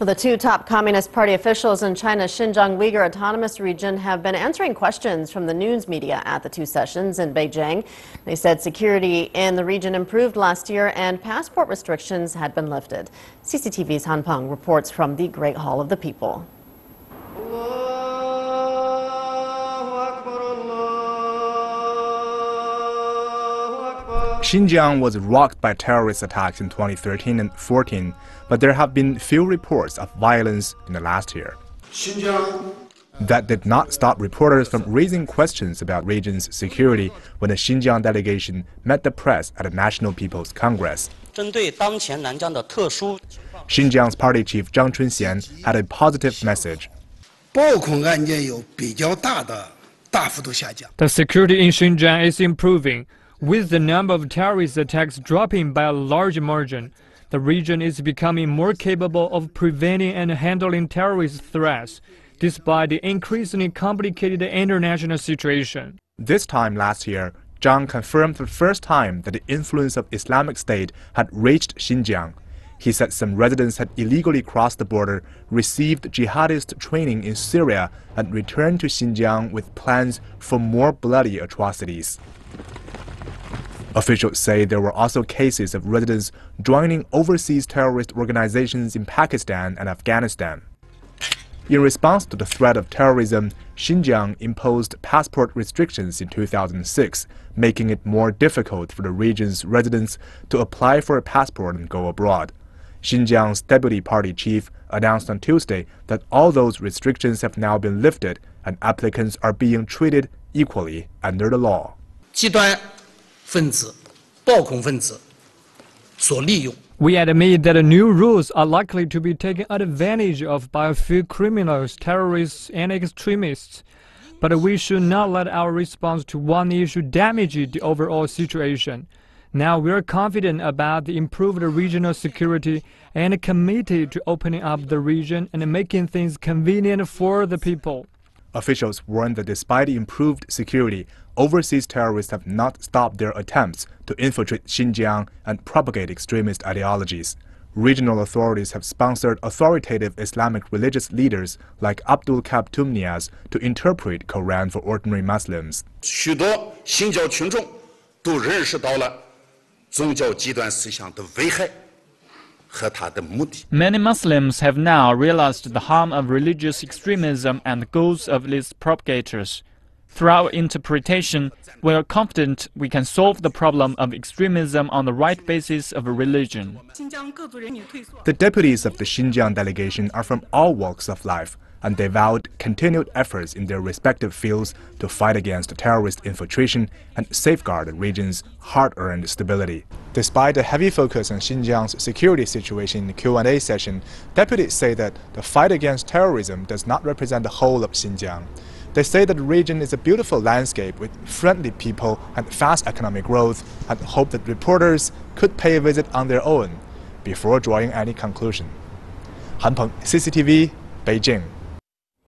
Well, the two top Communist Party officials in China's Xinjiang Uyghur Autonomous Region have been answering questions from the news media at the two sessions in Beijing. They said security in the region improved last year and passport restrictions had been lifted. CCTV's Han Peng reports from the Great Hall of the People. Xinjiang was rocked by terrorist attacks in 2013 and 14, but there have been few reports of violence in the last year. That did not stop reporters from raising questions about region's security when the Xinjiang delegation met the press at the National People's Congress. Xinjiang's party chief Zhang Chunxian had a positive message. The security in Xinjiang is improving. With the number of terrorist attacks dropping by a large margin, the region is becoming more capable of preventing and handling terrorist threats, despite the increasingly complicated international situation. This time last year, Zhang confirmed for the first time that the influence of Islamic State had reached Xinjiang. He said some residents had illegally crossed the border, received jihadist training in Syria, and returned to Xinjiang with plans for more bloody atrocities. Officials say there were also cases of residents joining overseas terrorist organizations in Pakistan and Afghanistan. In response to the threat of terrorism, Xinjiang imposed passport restrictions in 2006, making it more difficult for the region's residents to apply for a passport and go abroad. Xinjiang's deputy party chief announced on Tuesday that all those restrictions have now been lifted and applicants are being treated equally under the law. 极端分子、暴恐分子所利用。We admit that the new rules are likely to be taken advantage of by a few criminals, terrorists, and extremists. But we should not let our response to one issue damage the overall situation. Now we are confident about the improved regional security and committed to opening up the region and making things convenient for the people. Officials warn that despite improved security, overseas terrorists have not stopped their attempts to infiltrate Xinjiang and propagate extremist ideologies. Regional authorities have sponsored authoritative Islamic religious leaders like Abdurekep Tumniyaz to interpret Quran for ordinary Muslims. 许多新教群众都认识到了宗教极端思想的危害。Many Muslims have now realized the harm of religious extremism and the goals of its propagators. Through our interpretation, we are confident we can solve the problem of extremism on the right basis of religion. The deputies of the Xinjiang delegation are from all walks of life, and they vowed continued efforts in their respective fields to fight against terrorist infiltration and safeguard the region's hard-earned stability. Despite the heavy focus on Xinjiang's security situation in the Q&A session, deputies say that the fight against terrorism does not represent the whole of Xinjiang. They say that the region is a beautiful landscape with friendly people and fast economic growth and hope that reporters could pay a visit on their own before drawing any conclusion. Han Peng, CCTV, Beijing.